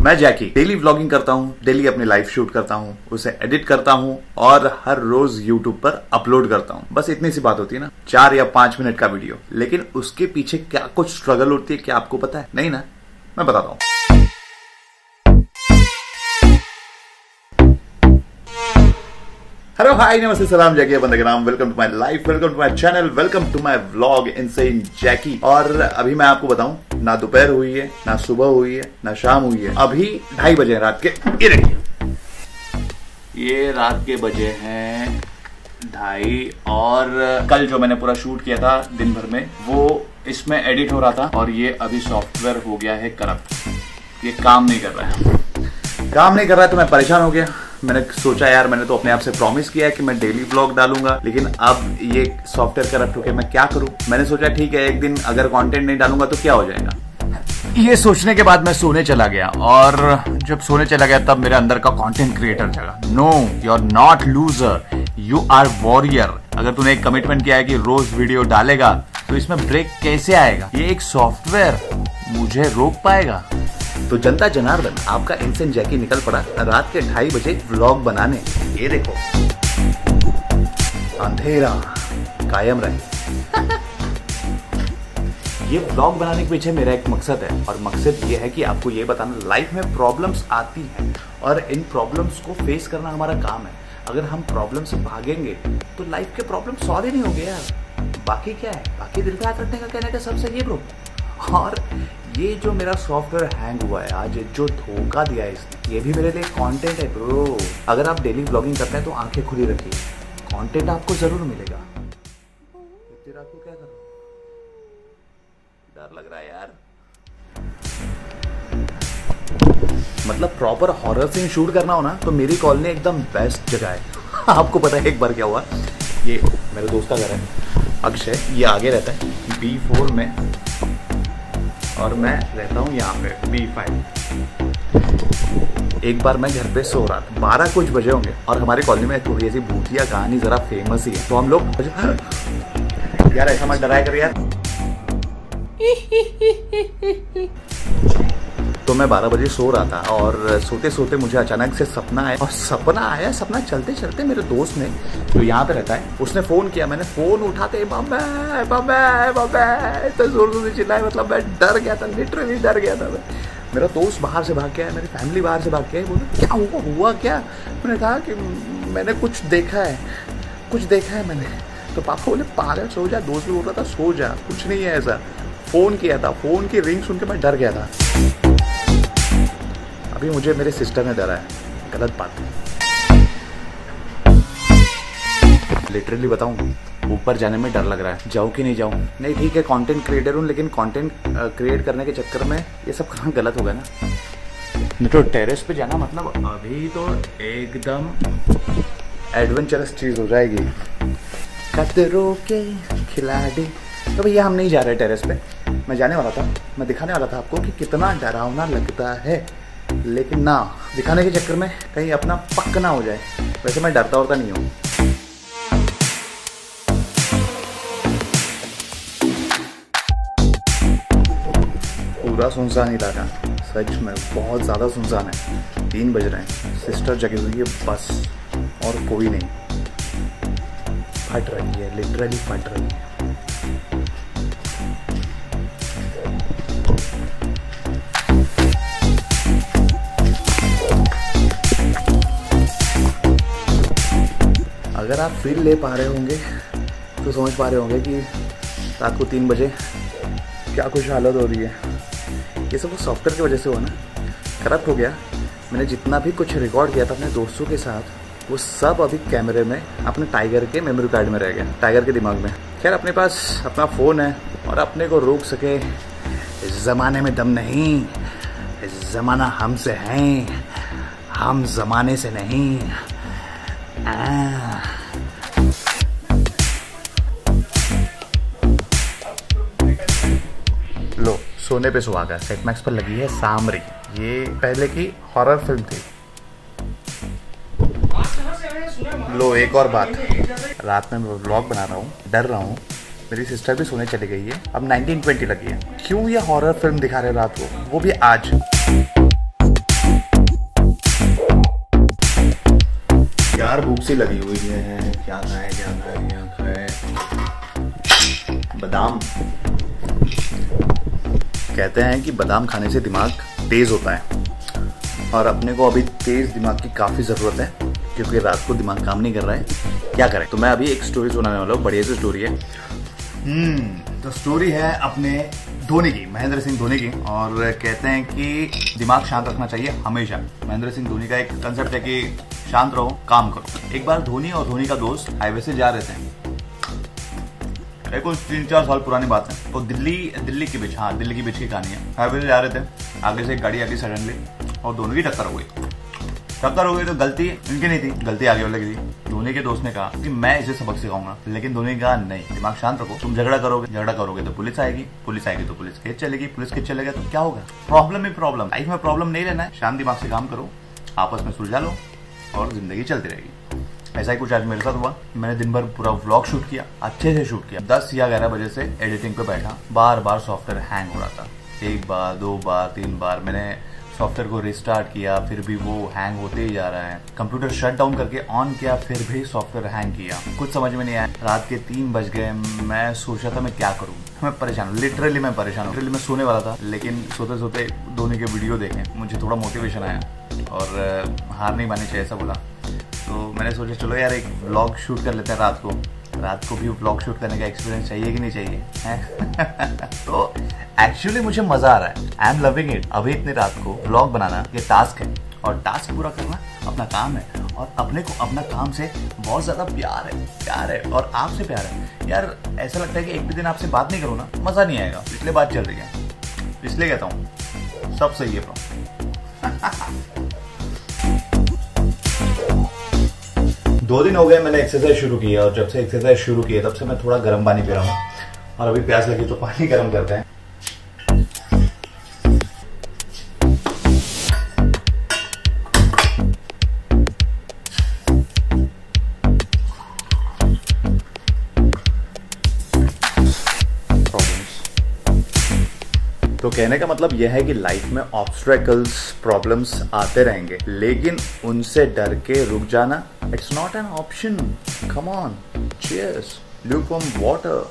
मैं जैकी daily vlogging करता हूँ डेली अपनी लाइफ शूट करता हूँ, उसे एडिट करता हूँ और हर रोज यूट्यूब पर अपलोड करता हूँ। बस इतनी सी बात होती है ना, चार या पाँच मिनट का वीडियो लेकिन उसके पीछे क्या कुछ स्ट्रगल होती है, क्या आपको पता है? नहीं ना? मैं बताता हूँ। हेलो हाय नमस्ते, सलाम, जैकी बंदे नाम। Welcome to my life welcome to my channel welcome to my vlog insane Jackie. और अभी मैं आपको बताऊँ ना दोपहर हुई है ना सुबह हुई है ना शाम हुई है। अभी ढाई बजे रात के ये देखिए ये रात के बजे हैं ढाई और कल जो मैंने पूरा शूट किया था दिन भर में वो इसमें एडिट हो रहा था और ये अभी सॉफ्टवेयर हो गया है करप्ट। ये काम नहीं कर रहा है। काम नहीं कर रहा है तो मैं परेशान हो गया। मैंने सोचा यार मैंने तो अपने आप से प्रॉमिस किया है कि मैं डेली ब्लॉग डालूँगा लेकिन अब ये सॉफ्टवेयर करप्ट होकर मैं क्या करूँ? मैंने सोचा ठीक है एक दिन अगर कंटेंट नहीं डालूँगा तो क्या हो जाएगा? ये सोचने के बाद मैं सोने चला गया और जब सोने चला गया तब मेरे अंदर का कंटेंट क्रिएटर जगा। No you are not loser you are warrior अगर तूने एक कमिटमेंट किया है कि रोज वीडियो डालेगा तो इसमें ब्रेक कैसे आएगा? ये एक सॉफ्टवेयर मुझे रोक पाएगा। तो जनता जनार्दन आपका इंसेंट जैकी निकल पड़ा रात के ढाई बजे व्लॉग बनाने। ये देखो। अंधेरा कायम रहे। ये ब्लॉग बनाने के पीछे मेरा एक मकसद है और मकसद ये है कि आपको ये बताना लाइफ में प्रॉब्लम्स आती हैं और इन प्रॉब्लम्स को फेस करना हमारा काम है। अगर हम प्रॉब्लम से भागेंगे तो लाइफ के प्रॉब्लम सॉल्व ही नहीं होंगे यार। बाकी क्या है? बाकी दिल हाथ रखने का कहने का सबसे ये ब्रो और ये जो मेरा सॉफ्टवेयर हैंग हुआ है, आज जो धोखा दिया है इसने, ये भी मेरे लिए कंटेंट है ब्रो अगर आप डेली ब्लॉगिंग करते हैं तो आँखें खुली रखिए। कंटेंट आपको ज़रूर मिलेगा। डर लग रहा है यार। मतलब प्रॉपर हॉरर सीन शूट करना हो ना तो मेरी कॉलोनी एकदम बेस्ट जगह है। आपको पता है एक बार क्या हुआ? ये मेरे दोस्त का घर है। अक्षय, ये आगे रहता है। बी फोर में। और मैं रहता हूँ यहाँ पे बी फाइव एक बार मैं घर पे सो रहा था। बारह कुछ बजे होंगे, और हमारी कॉलोनी में थोड़ी ऐसी भूतिया कहानी जरा फ़ेमस ही है। तो हम लोग यार, ऐसा मत डराया कर यार। तो मैं बारह बजे सो रहा था और सोते सोते मुझे अचानक से सपना आया और सपना आया, सपना चलते चलते मेरे दोस्त ने जो यहाँ पे रहता है, उसने फ़ोन किया। मैंने फ़ोन उठाते ज़ोर ज़ोर से चिल्लाए मतलब मैं डर गया था लिटरली डर गया था मैं। मेरा दोस्त बाहर से भाग गया है मेरी फैमिली बाहर से भाग गया बोले, क्या हुआ हुआ क्या? मैंने कहा कि मैंने कुछ देखा है, कुछ देखा है मैंने। तो पापा बोले, पागल, सो जा। दोस्त भी बोल रहा था, सो जा, कुछ नहीं है ऐसा। फ़ोन किया था, फ़ोन की रिंग सुन के मैं डर गया था। अभी मुझे मेरे सिस्टर ने डरा है, गलत बात। है लिटरली बताऊँ, ऊपर जाने में डर लग रहा है, जाऊँ कि नहीं जाऊँ? नहीं, ठीक है कंटेंट क्रिएटर हूँ, लेकिन कंटेंट क्रिएट करने के चक्कर में ये सब करना गलत होगा ना। नहीं तो टेरेस पे जाना मतलब अभी तो एकदम एडवेंचरस चीज़ हो जाएगी। कतरों के खिलाड़ी। तो भैया, हम नहीं जा रहे टेरेस पे। मैं जाने वाला था, मैं दिखाने वाला था आपको कि कितना डरावना लगता है। लेकिन ना, दिखाने के चक्कर में कहीं अपना पक ना हो जाए। वैसे मैं डरता उड़ता नहीं हूँ। पूरा सुनसान इलाका। सच में बहुत ज़्यादा सुनसान है। तीन बज रहे हैं। सिस्टर जगी हुई है बस और कोई नहीं। फट रही है लिटरली फट रही है। अगर आप फील ले पा रहे होंगे तो समझ पा रहे होंगे कि रात को तीन बजे क्या कुछ हालत हो रही है। ये सब सॉफ्टवेयर की वजह से हुआ ना। करप्ट हो गया। मैंने जितना भी कुछ रिकॉर्ड किया था अपने दोस्तों के साथ, वो सब अभी कैमरे में, अपने टाइगर के मेमोरी कार्ड में रह गया। टाइगर के दिमाग में। खैर, अपने पास अपना फ़ोन है और अपने को रोक सके ज़माने में दम नहीं। इस ज़माना हमसे हैं, हम ज़माने से नहीं। लो, सोने पे सुहागा। सेट मैक्स पर लगी है सामरी। ये पहले की हॉरर फ़िल्म थी। लो, एक और बात। रात में मैं व्लॉग बना रहा हूँ, डर रहा हूँ। मेरी सिस्टर भी सोने चली गई है। अब 1920 लगी है। क्यों ये हॉरर फ़िल्म दिखा रहे रात को? वो भी आज। सी लगी हुई है। क्या खाए क्या खाए क्या खाए। बादाम। कहते हैं कि बादाम खाने से दिमाग तेज होता है। और अपने को अभी तेज दिमाग की काफ़ी ज़रूरत है, क्योंकि रात को दिमाग काम नहीं कर रहा है। क्या करें? तो मैं अभी एक स्टोरी सुनाने वाला हूँ, बढ़िया सी स्टोरी है। हम्म तो स्टोरी है अपने धोनी की, महेंद्र सिंह धोनी की। और कहते हैं कि दिमाग शांत रखना चाहिए हमेशा। महेंद्र सिंह धोनी का एक कंसेप्ट है कि शांत रहो, काम करो। एक बार धोनी और धोनी का दोस्त हाईवे से जा रहे थे। कुछ तीन चार साल पुरानी बात है। तो दिल्ली दिल्ली के बीच हाँ दिल्ली के बीच की कहानी है। हाईवे से जा रहे थे। आगे से एक गाड़ी आ गई सडनली और दोनों की टक्कर हो गई। टक्कर हो गई तो गलती इनकी नहीं थी, गलती आगे वाले की थी। धोनी के दोस्त ने कहा कि मैं इसे सबक सिखाऊँगा, लेकिन धोनी ने कहा, नहीं, दिमाग शांत रखो। तुम झगड़ा करोगे झगड़ा करोगे तो पुलिस आएगी पुलिस आएगी तो पुलिस केस चलेगी, पुलिस केस चलेगा तो क्या होगा? प्रॉब्लम ही प्रॉब्लम लाइफ में प्रॉब्लम नहीं लेना है। शांत दिमाग से काम करो, आपस में सुलझा लो और ज़िंदगी चलती रहेगी। ऐसा ही कुछ आज मेरे साथ हुआ। मैंने दिन भर पूरा व्लॉग शूट किया, अच्छे से शूट किया। दस या ग्यारह बजे से एडिटिंग पे बैठा बार बार सॉफ्टवेयर हैंग हो रहा था। एक बार, दो बार, तीन बार, मैंने सॉफ्टवेयर को रिस्टार्ट किया, फिर भी वो हैंग होते ही जा रहा है। कंप्यूटर शट डाउन करके ऑन किया, फिर भी सॉफ्टवेयर हैंग किया। कुछ समझ में नहीं आया। रात के तीन बज गए। मैं सोचा था मैं क्या करूँ। मैं परेशान हूँ। लिटरली मैं परेशान हूँ। लिटरली मैं सोने वाला था, लेकिन सोते सोते धोनी के वीडियो देखे। मुझे थोड़ा मोटिवेशन आया और, हार नहीं मानी चाहिए ऐसा बोला। तो मैंने सोचा, चलो यार एक ब्लॉग शूट कर लेते हैं रात को। रात को भी ब्लॉग शूट करने का एक्सपीरियंस चाहिए कि नहीं चाहिए तो एक्चुअली मुझे मज़ा आ रहा है। आई एम लविंग इट अभी इतनी रात को ब्लॉग बनाना ये टास्क है और टास्क पूरा करना अपना काम है और अपने को अपना काम से बहुत ज़्यादा प्यार है प्यार है और आपसे प्यार है। यार, ऐसा लगता है कि एक भी दिन आपसे बात नहीं करो ना, मज़ा नहीं आएगा। इसलिए बात चल रही है। इसलिए कहता हूँ, सब सही है दो दिन हो गए मैंने एक्सरसाइज शुरू की है और जब से एक्सरसाइज शुरू की है तब से मैं थोड़ा गर्म पानी पी रहा हूँ और अभी प्यास लगी तो पानी गर्म करते हैं। तो कहने का मतलब यह है कि लाइफ में ऑब्स्ट्रेकल्स प्रॉब्लम्स आते रहेंगे, लेकिन उनसे डर के रुक जाना it's not an option come on cheers lukewarm water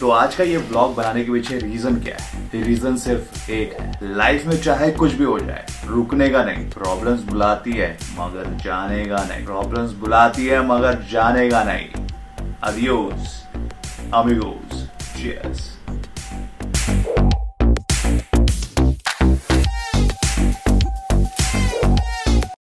तो आज का ये ब्लॉग बनाने के पीछे रीजन क्या है? रीजन सिर्फ़ एक है। लाइफ में चाहे कुछ भी हो जाए, रुकने का नहीं प्रॉब्लम्स बुलाती है, मगर जाने का नहीं। प्रॉब्लम्स बुलाती है, मगर जाने का नहीं। अदियोस amigos. Cheers.